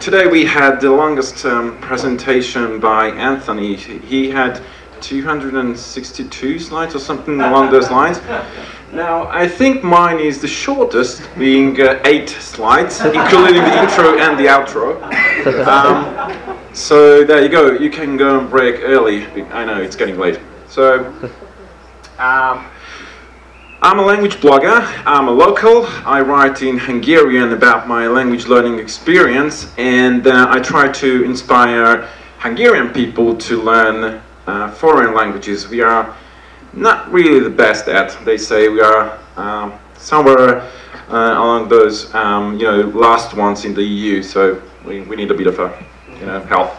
today we had the longest um, presentation by Anthony. He had 262 slides or something along those lines. Now, I think mine is the shortest, being uh, eight slides, including the intro and the outro. Um, so there you go. You can go and break early. I know it's getting late. So, um, I'm a language blogger. I'm a local. I write in Hungarian about my language learning experience, and uh, I try to inspire Hungarian people to learn uh, foreign languages. We are not really the best at. They say we are um, somewhere uh, along those, um, you know, last ones in the EU. So we, we need a bit of a, you know, help.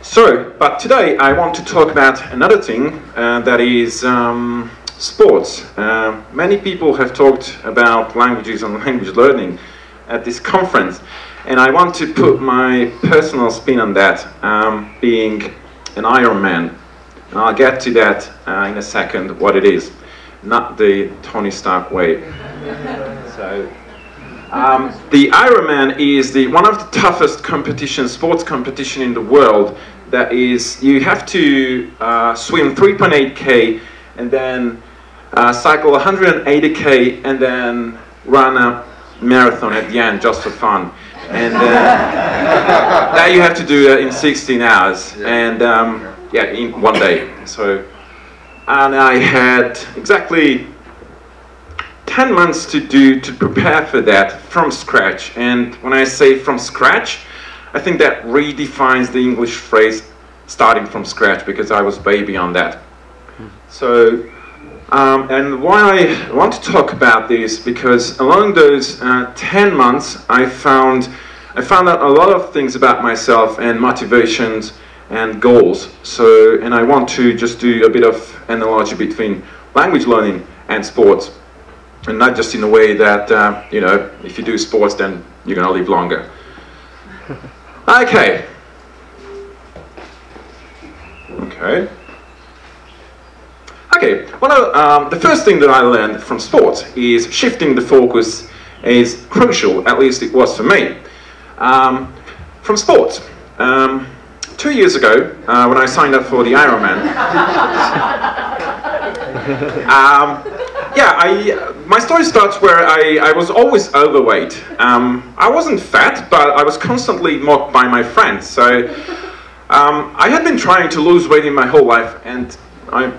So, but today I want to talk about another thing uh, that is um, sports. Uh, many people have talked about languages and language learning at this conference, and I want to put my personal spin on that, um, being an Ironman. And I'll get to that uh, in a second, what it is, not the Tony Stark way. so, um, the Ironman is the one of the toughest competition, sports competition in the world. That is, you have to uh, swim 3.8k and then uh, cycle 180k and then run a marathon at the end just for fun. And uh, that you have to do it in 16 hours. And um, yeah, in one day. So, and I had exactly 10 months to do to prepare for that from scratch. And when I say from scratch, I think that redefines the English phrase starting from scratch because I was baby on that. So, um, and why I want to talk about this because along those uh, 10 months I found I found out a lot of things about myself and motivations and goals. So, and I want to just do a bit of analogy between language learning and sports. And not just in a way that, uh, you know, if you do sports, then you're going to live longer. Okay. Okay. Okay, well, um, the first thing that I learned from sports is shifting the focus is crucial, at least it was for me. Um, from sports. Um, two years ago, uh, when I signed up for the Ironman, um, yeah, I, my story starts where I, I was always overweight. Um, I wasn't fat, but I was constantly mocked by my friends. So um, I had been trying to lose weight in my whole life, and I,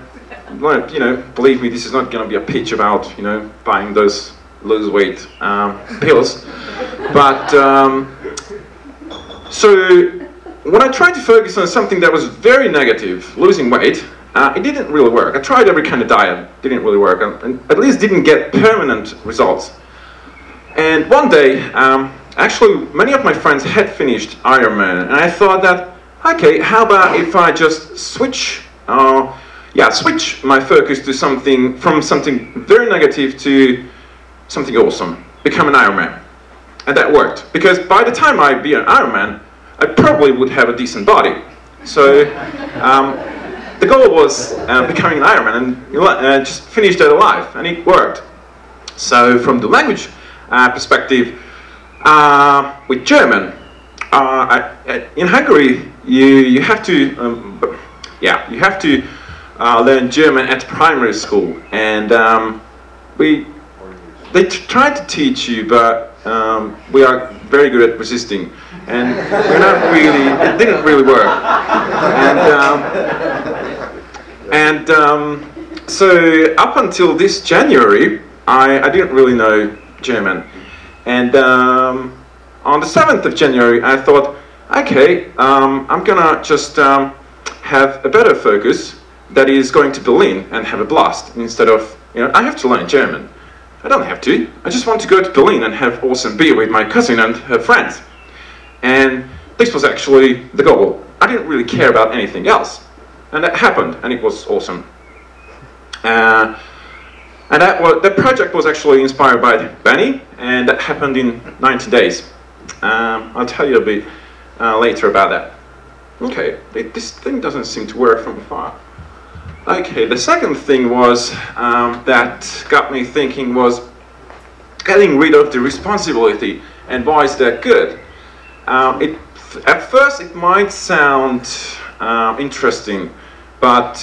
you know, believe me, this is not going to be a pitch about, you know, buying those lose weight um, pills. But um, so when I tried to focus on something that was very negative, losing weight, uh, it didn't really work. I tried every kind of diet, didn't really work, and, and at least didn't get permanent results. And one day, um, actually, many of my friends had finished Ironman, and I thought that, okay, how about if I just switch, uh, yeah, switch my focus to something, from something very negative to something awesome, become an Iron Man. And that worked, because by the time I'd be an Iron Man, I probably would have a decent body. So um, the goal was uh, becoming an Iron Man and uh, just finish that alive, and it worked. So from the language uh, perspective, uh, with German, uh, I, in Hungary, you, you have to, um, yeah, you have to uh, learn German at primary school, and um, we, they tried to teach you, but um, we are very good at resisting and we're not really, it didn't really work. And, um, and um, so up until this January, I, I didn't really know German. And um, on the 7th of January, I thought, okay, um, I'm gonna just have a better focus that is going to Berlin and have a blast instead of, you know, I have to learn German. I don't have to. I just want to go to Berlin and have awesome beer with my cousin and her friends. And this was actually the goal. I didn't really care about anything else. And that happened, and it was awesome. Uh, and that, was, that project was actually inspired by Benny, and that happened in 90 days. Um, I'll tell you a bit uh, later about that. Okay, this thing doesn't seem to work from afar. Okay, the second thing was um, that got me thinking was getting rid of the responsibility and why is that good? Um, it at first it might sound uh, interesting, but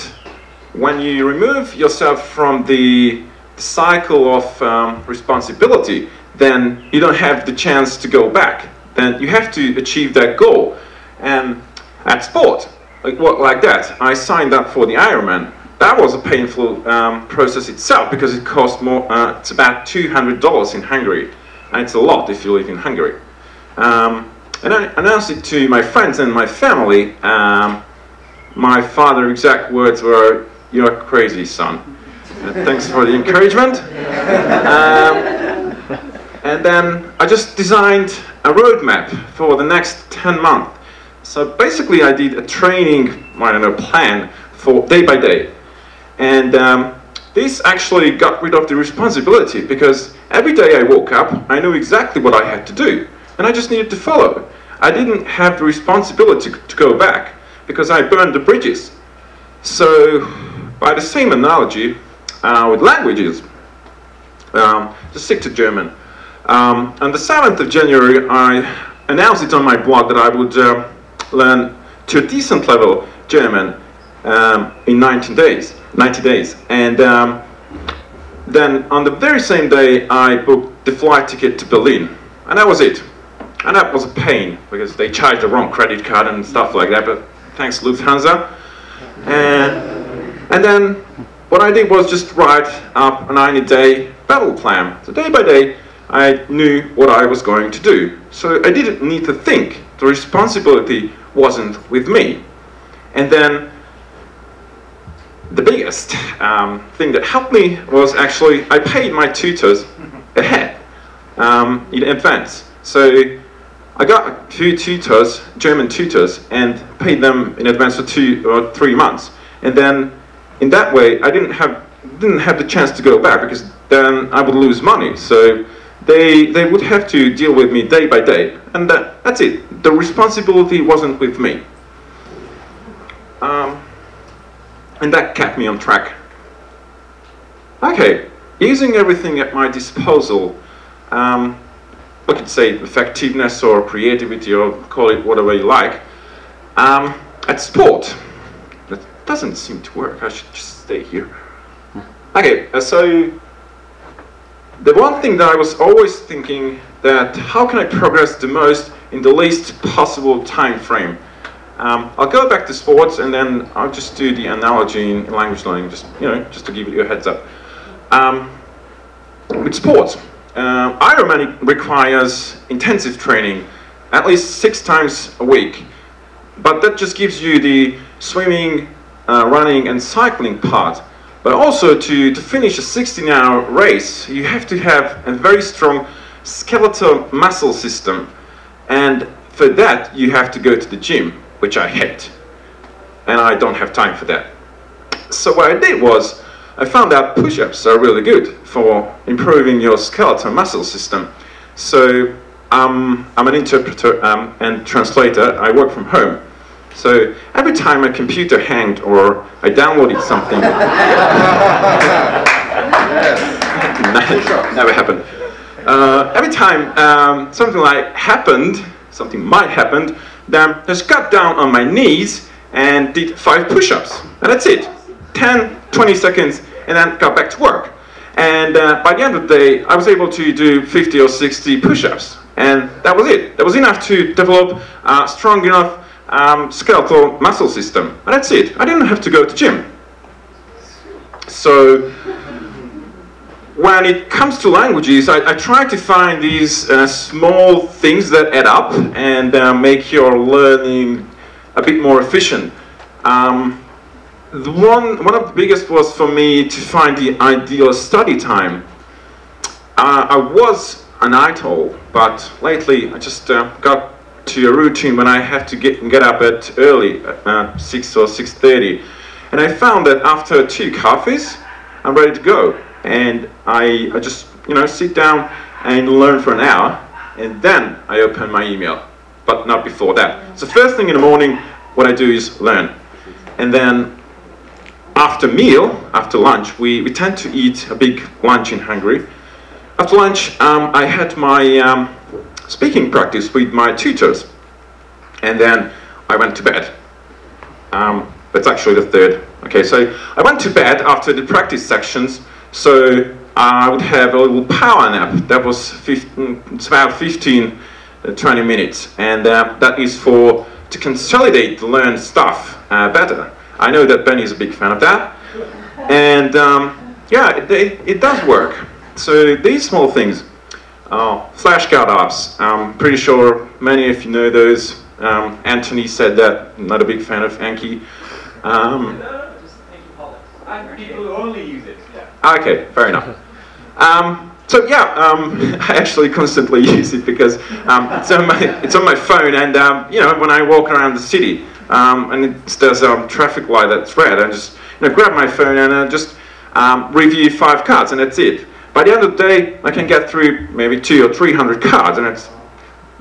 when you remove yourself from the cycle of um, responsibility, then you don't have the chance to go back. Then you have to achieve that goal. And at sport, like what like that, I signed up for the Ironman. That was a painful um, process itself because it cost more. Uh, it's about two hundred dollars in Hungary, and it's a lot if you live in Hungary. Um, and I announced it to my friends and my family. Um, my father's exact words were, "You're crazy, son." Uh, thanks for the encouragement. Um, and then I just designed a roadmap for the next 10 months. So basically I did a training, I don't know, plan for day by day. And um, this actually got rid of the responsibility because every day I woke up, I knew exactly what I had to do. And I just needed to follow. I didn't have the responsibility to go back because I burned the bridges. So by the same analogy, uh, with languages, um, just stick to German. Um, on the 7th of January, I announced it on my blog that I would uh, learn to a decent level German um, in 19 days, 90 days. And um, then on the very same day, I booked the flight ticket to Berlin. And that was it. And that was a pain because they charged the wrong credit card and stuff like that. But thanks Lufthansa. And, and then what I did was just write up a 90 day battle plan. So day by day, I knew what I was going to do. So I didn't need to think. The responsibility wasn't with me. And then the biggest um, thing that helped me was actually I paid my tutors ahead um, in advance. So I got few tutors, German tutors, and paid them in advance for two or three months. And then in that way, I didn't have didn't have the chance to go back because then I would lose money. So they, they would have to deal with me day by day. And that, that's it. The responsibility wasn't with me. Um, and that kept me on track. Okay, using everything at my disposal, um, I could say effectiveness or creativity or call it whatever you like, um, at sport. That doesn't seem to work. I should just stay here. Okay, uh, so the one thing that I was always thinking that how can I progress the most in the least possible time frame? Um, I'll go back to sports and then I'll just do the analogy in language learning, just you know, just to give you a heads up. Um, with sports, uh, Ironman requires intensive training, at least six times a week, but that just gives you the swimming, uh, running, and cycling part. But also to, to finish a 16 hour race, you have to have a very strong skeletal muscle system. And for that, you have to go to the gym, which I hate. And I don't have time for that. So what I did was, I found out push-ups are really good for improving your skeletal muscle system. So um, I'm an interpreter um, and translator. I work from home. So every time my computer hanged or I downloaded something, never happened. Uh, every time um, something like happened, something might happen, then I just got down on my knees and did five push-ups, and that's it. 10, 20 seconds, and then got back to work. And uh, by the end of the day, I was able to do 50 or 60 push-ups, and that was it. That was enough to develop uh, strong enough um, skeletal muscle system. And that's it. I didn't have to go to gym. So when it comes to languages, I, I try to find these uh, small things that add up and uh, make your learning a bit more efficient. Um, the one, one of the biggest was for me to find the ideal study time. Uh, I was an night owl, but lately I just uh, got to a routine when I have to get, get up at early, uh, 6 or 6.30. And I found that after two coffees, I'm ready to go. And I, I just, you know, sit down and learn for an hour, and then I open my email, but not before that. So first thing in the morning, what I do is learn. And then after meal, after lunch, we, we tend to eat a big lunch in Hungary. After lunch, um, I had my um, speaking practice with my tutors. and then I went to bed. Um, that's actually the third. Okay, so I went to bed after the practice sections, so I would have a little power nap. That was 15, it's about 15, uh, 20 minutes, and uh, that is for to consolidate the learned stuff uh, better. I know that Benny is a big fan of that, and um, yeah, it, it, it, does work. So these small things, uh, flashcard apps. I'm pretty sure many of you know those. Um, Anthony said that. I'm not a big fan of Anki. Um, People who only use it. Yeah. Okay, fair enough. Um, so yeah, um, I actually constantly use it because um, it's on my it's on my phone, and um, you know when I walk around the city um, and there's a traffic light that's red, I just you know grab my phone and I just um, review five cards, and that's it. By the end of the day, I can get through maybe two or three hundred cards, and it's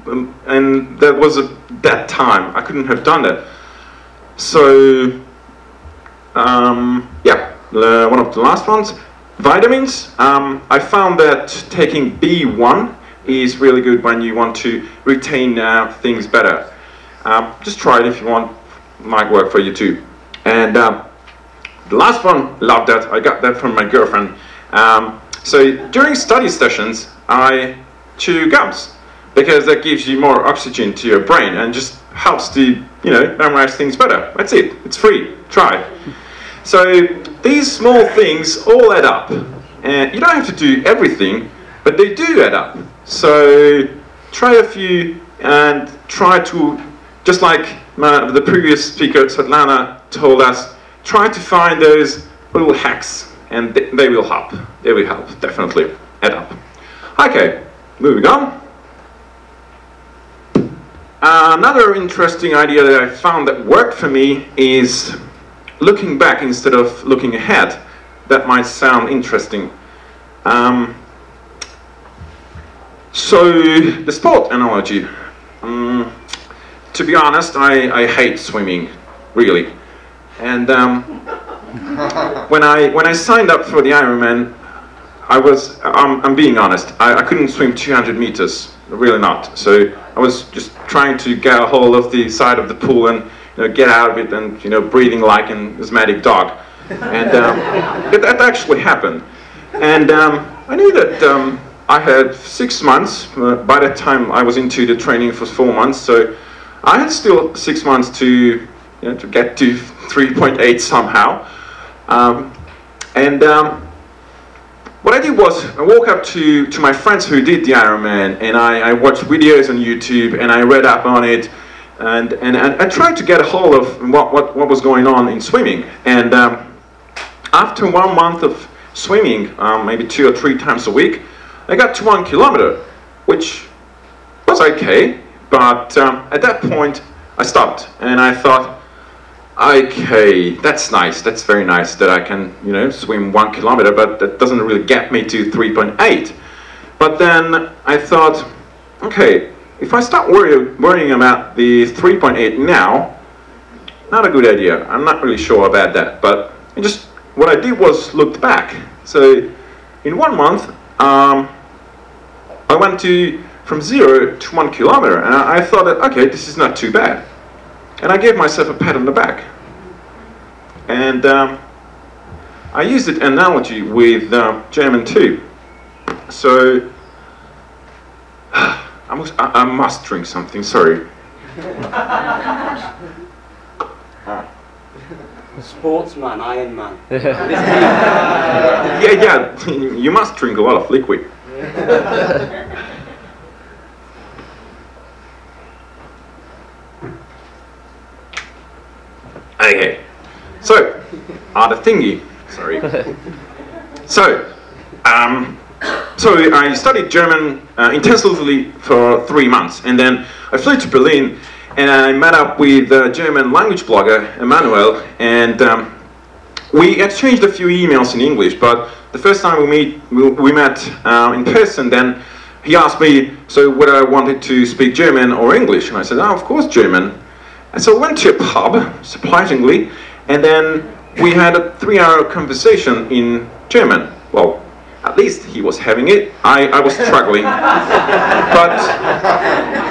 um, and that was a, that time I couldn't have done that. So yeah, uh, one of the last ones. Vitamins, um, I found that taking B1 is really good when you want to retain uh, things better. Um, just try it if you want, might work for you too. And um, the last one, love that, I got that from my girlfriend. Um, so during study sessions, I chew gums because that gives you more oxygen to your brain and just helps to, you know, memorize things better. That's it, it's free, try. So these small things all add up. And you don't have to do everything, but they do add up. So try a few and try to, just like my, the previous speaker, Svetlana, told us, try to find those little hacks and they, they will help. They will help, definitely add up. Okay, moving on. Another interesting idea that I found that worked for me is looking back instead of looking ahead, that might sound interesting. Um, so, the sport analogy. Um, to be honest, I, I hate swimming, really. And um, when, I, when I signed up for the Ironman, I was, I'm, I'm being honest, I, I couldn't swim 200 meters, really not. So I was just trying to get a hold of the side of the pool and you know, get out of it and you know, breathing like an asthmatic dog. And um, it, that actually happened. And um, I knew that um, I had six months. Uh, by that time, I was into the training for four months. So I had still six months to, you know, to get to 3.8 somehow. Um, and um, what I did was I walked up to, to my friends who did the Ironman and I, I watched videos on YouTube and I read up on it and, and, and I tried to get a hold of what, what, what was going on in swimming. And um, after one month of swimming, um, maybe two or three times a week, I got to one kilometer, which was okay. But um, at that point, I stopped and I thought, okay, that's nice, that's very nice that I can, you know, swim one kilometer, but that doesn't really get me to 3.8. But then I thought, okay, if I start worry, worrying about the 3.8 now, not a good idea. I'm not really sure about that. But just what I did was looked back. So in one month, um, I went to from zero to one kilometer, and I, I, thought that okay, this is not too bad. And I gave myself a pat on the back. And um, I used an analogy with uh, German too. So I must, I, I must drink something, sorry. Sportsman, Iron Man. yeah, yeah, you must drink a lot of liquid. Okay, so, uh, the thingy, sorry. So, um, so I studied German uh, intensively for three months, and then I flew to Berlin, and I met up with a German language blogger, Emmanuel, and um, we exchanged a few emails in English, but the first time we, meet, we, we met uh, in person, then he asked me, so whether I wanted to speak German or English, and I said, oh, of course German. And so we went to a pub, surprisingly, and then we had a three-hour conversation in German. Well, At least he was having it. I, I was struggling. but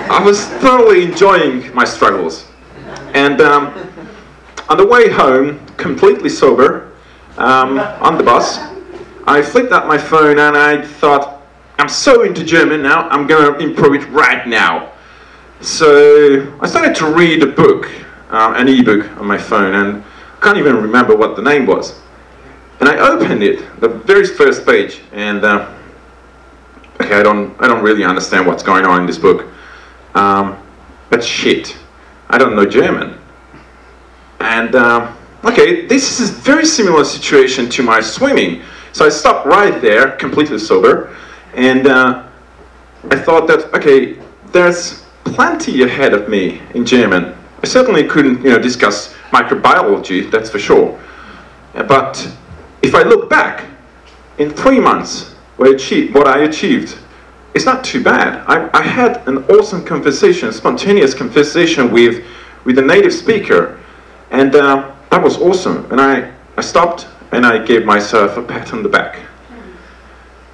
I was thoroughly enjoying my struggles. And um, on the way home, completely sober, um, on the bus, I flipped up my phone and I thought, I'm so into German now, I'm going to improve it right now. So I started to read a book, uh, an e-book on my phone, and I can't even remember what the name was. And I opened it, the very first page, and uh, okay, I don't, I don't really understand what's going on in this book. Um, but shit, I don't know German. And um, okay, this is a very similar situation to my swimming. So I stopped right there, completely sober, and uh, I thought that okay, there's plenty ahead of me in German. I certainly couldn't, you know, discuss microbiology, that's for sure. But if I look back, in three months, what I achieved, what I achieved it's not too bad. I, I had an awesome conversation, spontaneous conversation with, with a native speaker, and uh, that was awesome. And I, I stopped and I gave myself a pat on the back.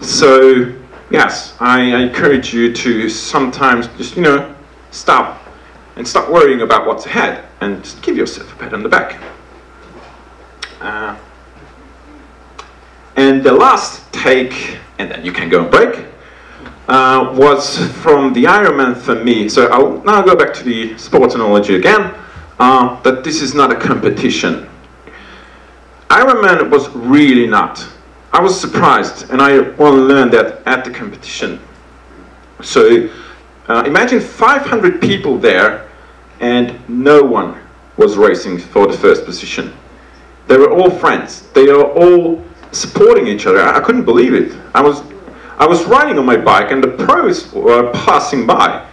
So, yes, I, I encourage you to sometimes just, you know, stop and stop worrying about what's ahead and just give yourself a pat on the back. Uh, and the last take, and then you can go and break, uh, was from the Ironman for me. So I'll now go back to the sports analogy again, uh, that this is not a competition. Ironman was really not. I was surprised, and I only learned that at the competition. So uh, imagine 500 people there, and no one was racing for the first position. They were all friends. They were all supporting each other. I, I couldn't believe it. I was, I was riding on my bike and the pros were passing by.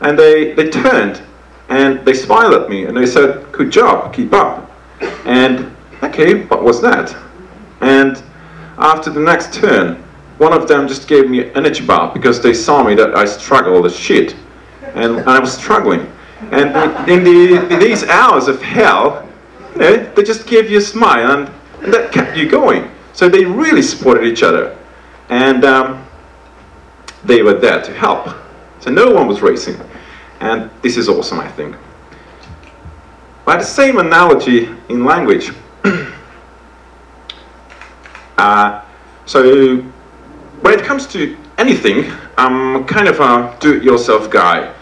And they, they turned and they smiled at me and they said, good job, keep up. And okay, what was that? And after the next turn, one of them just gave me an energy bar because they saw me that I struggled as shit. And, I was struggling. And in, the, in these hours of hell, know, they just gave you a smile and, and that kept you going. So they really supported each other. And um, they were there to help. So no one was racing. And this is awesome, I think. By the same analogy in language, uh, so when it comes to anything, I'm kind of a do-it-yourself guy.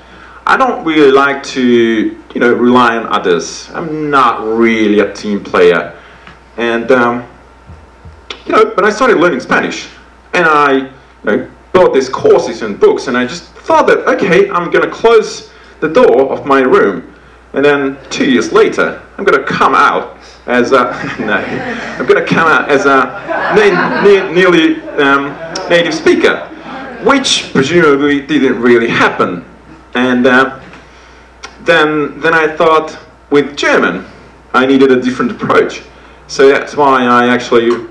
I don't really like to, you know, rely on others. I'm not really a team player. And um, you know, but I started learning Spanish, and I you know, bought these courses and books, and I just thought that, okay, I'm going to close the door of my room, and then two years later, I'm going to come out as a, no, I'm going to come out as a na na nearly um, native speaker, which presumably didn't really happen. And uh, then, then I thought, with German, I needed a different approach. So that's why I actually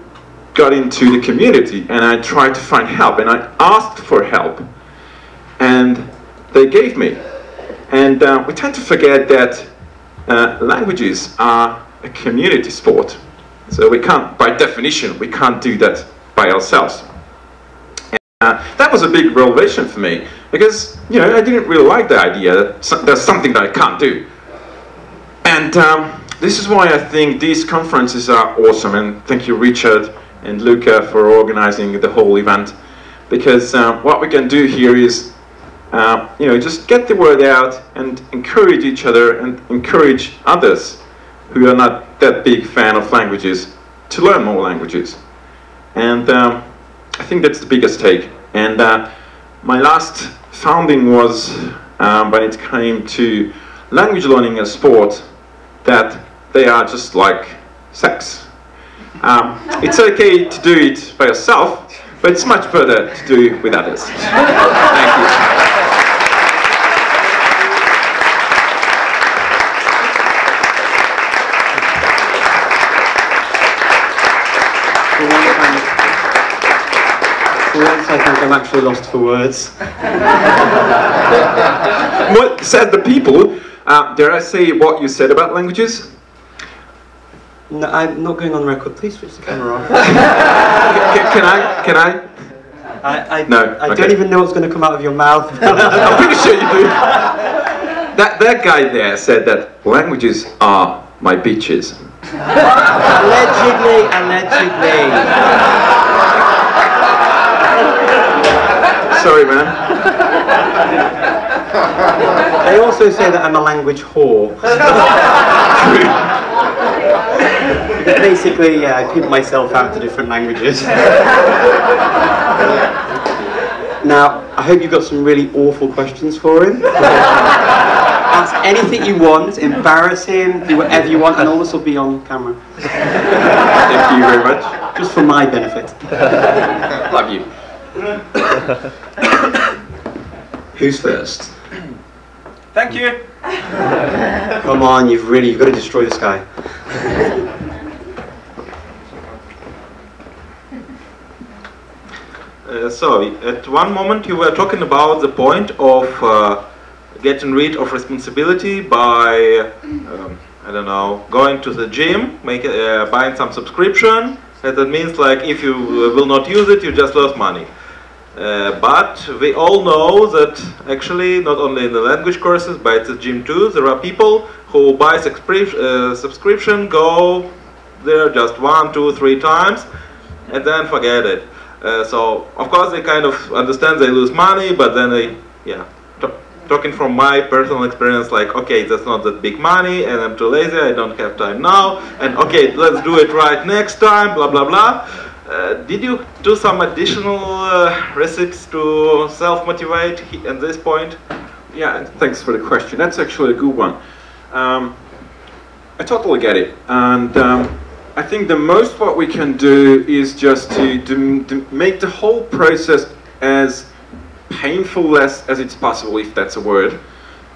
got into the community and I tried to find help and I asked for help and they gave me. And uh, we tend to forget that uh, languages are a community sport. So we can't, by definition, we can't do that by ourselves. Uh, that was a big revelation for me because, you know, I didn't really like the idea that there's something that I can't do. And um, this is why I think these conferences are awesome and thank you Richard and Luca for organizing the whole event. Because uh, what we can do here is, uh, you know, just get the word out and encourage each other and encourage others who are not that big fan of languages to learn more languages. And um, I think that's the biggest take. And uh, my last founding was um, when it came to language learning as sport that they are just like sex. Um, it's okay to do it by yourself, but it's much better to do it with others. Thank you. I think I'm actually lost for words. what said the people? Uh, dare I say what you said about languages? No, I'm not going on record. Please switch the camera off. Can, can I? Can I? I, I, No, I okay. don't even know what's going to come out of your mouth. I'm pretty sure you do. That that guy there said that languages are my bitches. allegedly, allegedly. Sorry, man. They also say that I'm a language whore. Basically, yeah, I pimp myself out to different languages. now, I hope you've got some really awful questions for him. Ask anything you want, embarrass him, do whatever you want, and all this will be on camera. Thank you very much. Just for my benefit. Love you. Who's first? Thank you. Come on, you've really, you've got to destroy this guy. Uh, so, at one moment you were talking about the point of uh, getting rid of responsibility by, um, I don't know, going to the gym, make, uh, buying some subscription. And that means like if you uh, will not use it, you just lost money. Uh, but we all know that actually, not only in the language courses, but at the gym too, there are people who buy uh, subscription, go there just one, two, three times, and then forget it. Uh, so of course they kind of understand they lose money, but then they, yeah, talking from my personal experience, like okay, that's not that big money, and I'm too lazy, I don't have time now, and okay, let's do it right next time, blah blah blah. Uh, did you do some additional uh, recipes to self-motivate at this point? Yeah, thanks for the question. That's actually a good one. Um, I totally get it, and um, I think the most what we can do is just to, to, to make the whole process as painful as, as it's possible, if that's a word.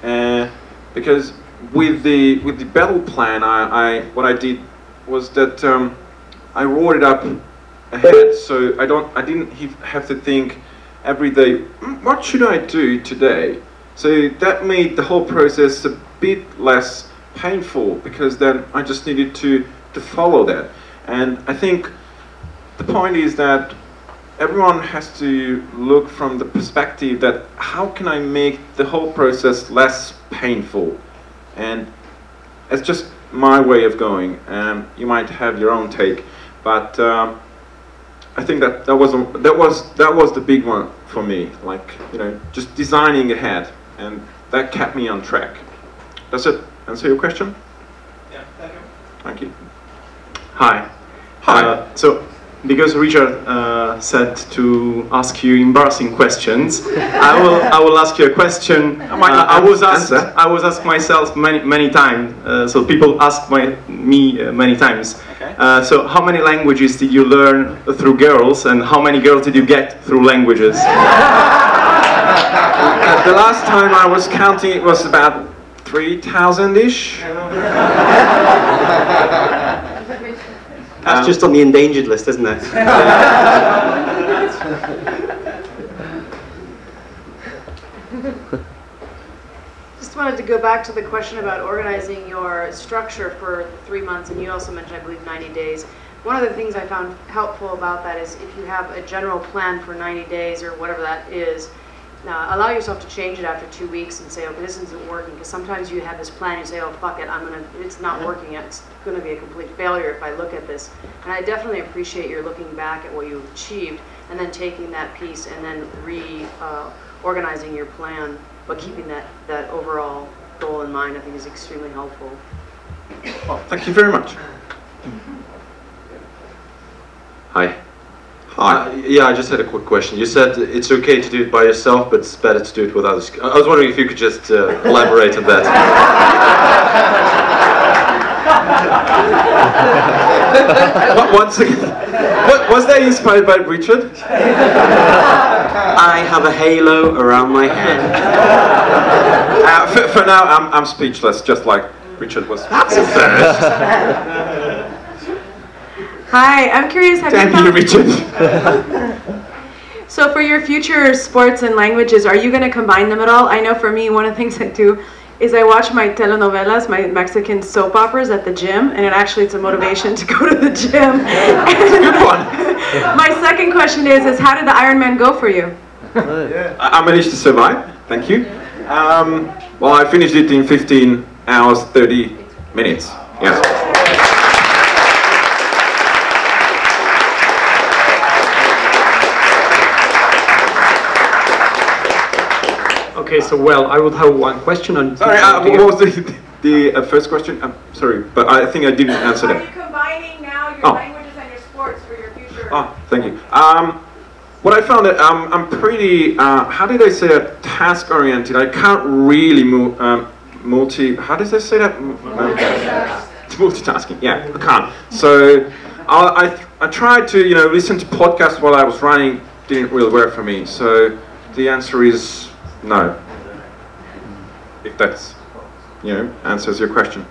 Uh, because with the with the battle plan, I, I what I did was that um, I wrote it up ahead, so I don't I didn't have to think every day. "Mm, What should I do today? So that made the whole process a bit less painful because then I just needed to to follow that. And I think the point is that everyone has to look from the perspective that how can I make the whole process less painful? And it's just my way of going. Um, you might have your own take, but um, I think that that was a, that was that was the big one for me. Like you know, just designing ahead, and that kept me on track. Does it answer your question? Yeah, thank you. Thank you. Hi. Hi. Uh, so, because Richard uh, said to ask you embarrassing questions, I will I will ask you a question. I Uh, I was asked. I was asked myself many many times. Uh, so people ask my me uh, many times. Okay. Uh, so how many languages did you learn through girls, and how many girls did you get through languages? Uh, the last time I was counting, it was about three thousand ish. That's Um, just on the endangered list, isn't it? Just wanted to go back to the question about organizing your structure for three months, and you also mentioned, I believe, 90 days. One of the things I found helpful about that is if you have a general plan for 90 days or whatever that is, uh, allow yourself to change it after two weeks and say, okay, this isn't working. Because sometimes you have this plan, you say, oh, fuck it, I'm gonna, it's not working. It's gonna be a complete failure if I look at this. And I definitely appreciate your looking back at what you've achieved and then taking that piece and then reorganizing uh, your plan, but keeping that, that overall goal in mind, I think is extremely helpful. Well, thank you very much. Hi. Hi. Uh, yeah, I just had a quick question. You said it's okay to do it by yourself, but it's better to do it with others. I was wondering if you could just uh, elaborate on that. Once again, what, was that inspired by Richard? I have a halo around my head. Uh, for, for now, I'm, I'm speechless, just like Richard was. That's a first. Hi, I'm curious. Have you Damn found, you, Richard. so for your future sports and languages, are you going to combine them at all? I know for me, one of the things I do is I watch my telenovelas, my Mexican soap operas at the gym, and it actually it's a motivation to go to the gym. Good one. my second question is, is how did the Ironman go for you? I I managed to survive. Thank you. Um, well, I finished it in 15 hours 30 minutes. Yes. Okay, so well, I would have one question on. Sorry, uh, what was the, the uh, first question? I'm sorry, but I think I didn't answer that. Are that. you combining now your Oh. languages and your sports for your future? Oh, thank you. Um, what I found that um, I'm pretty, uh, how did I say that, task oriented. I can't really move, um, multi, how does I say that? M- It's multitasking, yeah, I can't. So I, I, I tried to, you know, listen to podcasts while I was running, didn't really work for me. So the answer is no. If that's, you know, answers your question.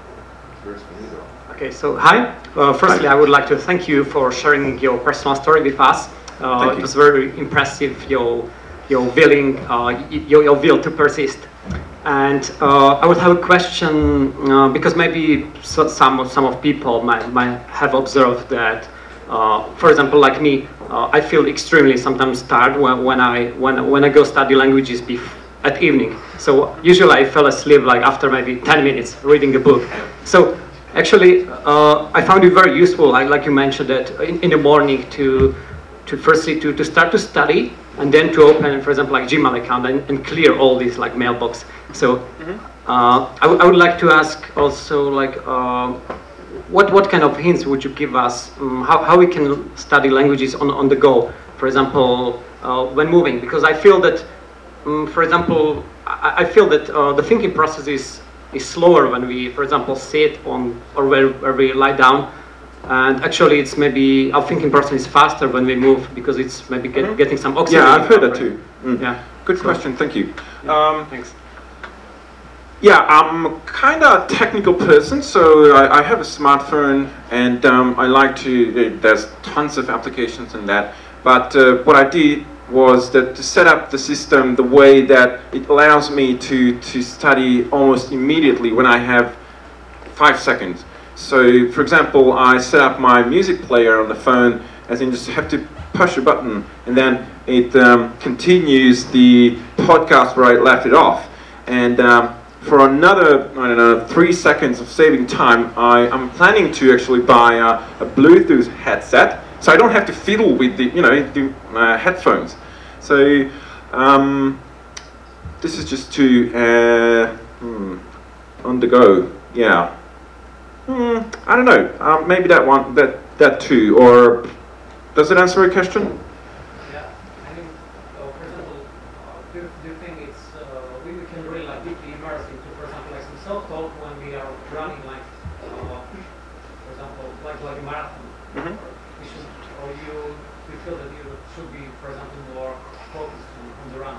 Okay, so hi. Uh, firstly, Hi. I would like to thank you for sharing your personal story with us. Uh, it was very impressive your your willing uh, your, your will to persist. And uh, I would have a question uh, because maybe so, some of some of people might, might have observed that. Uh, for example, like me, uh, I feel extremely sometimes tired when, when I when, when I go study languages bef- at evening. So usually I fell asleep like after maybe 10 minutes reading a book. So actually, uh, I found it very useful, like, like you mentioned, that in, in the morning to to firstly to, to start to study and then to open, for example, like Gmail account and, and clear all these like mailbox. So uh, I, w- I would like to ask also like uh, what what kind of hints would you give us um, how, how we can study languages on, on the go? For example, uh, when moving, because I feel that, um, for example, I, I feel that uh, the thinking process is is slower when we, for example, sit on or where, where we lie down. And actually, it's maybe our thinking process is faster when we move because it's maybe get, getting some oxygen. Yeah, I've heard that too. Mm. Yeah. Good So- question, thank you. Um, Thanks. Yeah, I'm kind of a technical person, so I, I have a smartphone and um, I like to, uh, there's tons of applications in that. But uh, what I did was that to set up the system the way that it allows me to, to study almost immediately when I have five seconds. So, for example, I set up my music player on the phone, as in just have to push a button, and then it um, continues the podcast where I left it off. And um, for another, I don't know, three seconds of saving time, I, I'm planning to actually buy a, a Bluetooth headset, so I don't have to fiddle with the, you know, the uh, headphones. So, um, this is just to, uh, hmm, on the go, yeah. Hmm, I don't know. Um, maybe that one, that that too, or does it answer a question? Yeah, I mean, uh, for example, uh, do, do you think it's uh, we, we can really like deeply immerse into, for example, like some self-talk when we are running, like, uh, for example, like like a marathon? Mhm. Or we should, or you you feel that you should be, for example, more focused on, on the run?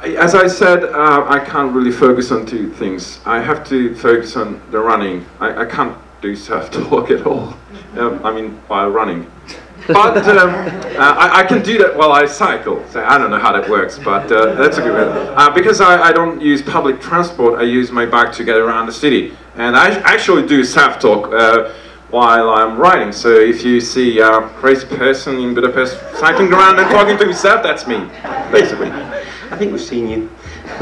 I- As I said, uh, I can't really focus on two things. I have to focus on the running. I, I can't do self-talk at all. Um, I mean, while running. But um, uh, I, I can do that while I cycle. So I don't know how that works, but uh, that's a good one. Uh, because I, I don't use public transport, I use my bike to get around the city. And I actually do self-talk uh, while I'm riding. So if you see a crazy person in Budapest cycling around and talking to himself, that's me, basically. I think we've seen you.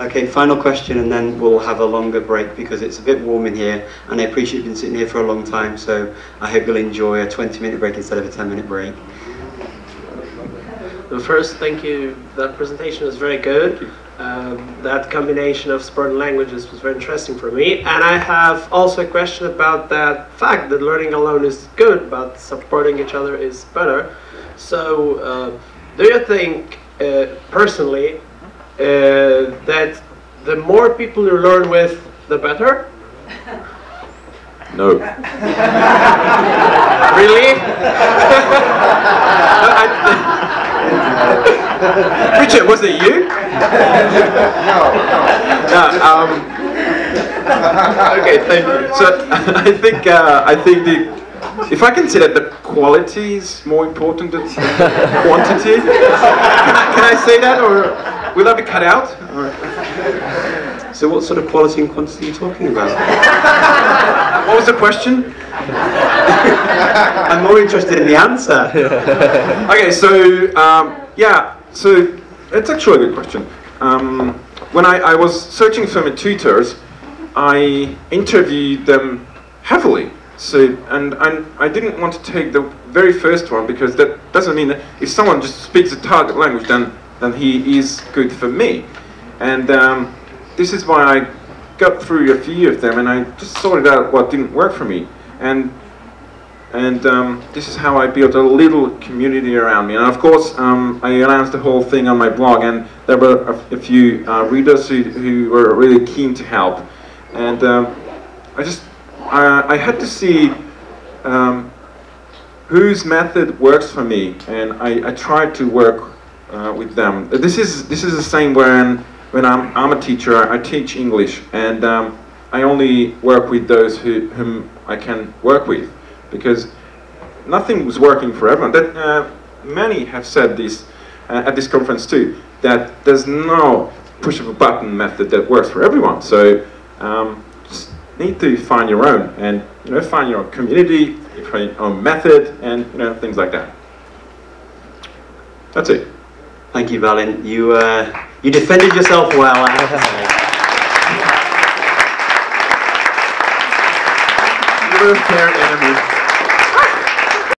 okay, final question, and then we'll have a longer break because it's a bit warm in here, and I appreciate you've been sitting here for a long time. So I hope you'll enjoy a 20-minute break instead of a 10-minute break. Well, first, thank you. That presentation was very good. Um, that combination of sport and languages was very interesting for me. And I have also a question about that fact that learning alone is good, but supporting each other is better. So, uh, do you think, personally, uh, that the more people you learn with, the better? No. Really? Richard, was it you? no. um, okay, thank you. So I think uh, I think the if I can say that the quality is more important than quantity, can I, can I say that or? will that be cut out? So what sort of quality and quantity are you talking about? What was the question? I'm more interested in the answer. Okay, so um, yeah, so it's actually a good question. Um, when I, I was searching for my tutors, I interviewed them heavily. So and, and I didn't want to take the very first one because that doesn't mean that if someone just speaks a target language, then then he is good for me. And um, this is why I got through a few of them and I just sorted out what didn't work for me. And and um, this is how I built a little community around me. And of course, um, I announced the whole thing on my blog, and there were a, a few uh, readers who, who were really keen to help. And um, I just, I, I had to see um, whose method works for me, and I, I tried to work uh, with them. This is this is the same when when I'm, I'm a teacher. I, teach English, and um, I only work with those who, whom I can work with because nothing was working for everyone. That uh, many have said this uh, at this conference too. That there's no push of a button method that works for everyone. So um, need to find your own, and you know, find your own community, find your own method, and you know, things like that. That's it. Thank you, Bálint. You uh, you defended yourself well, I have to say. You were a fair enemy.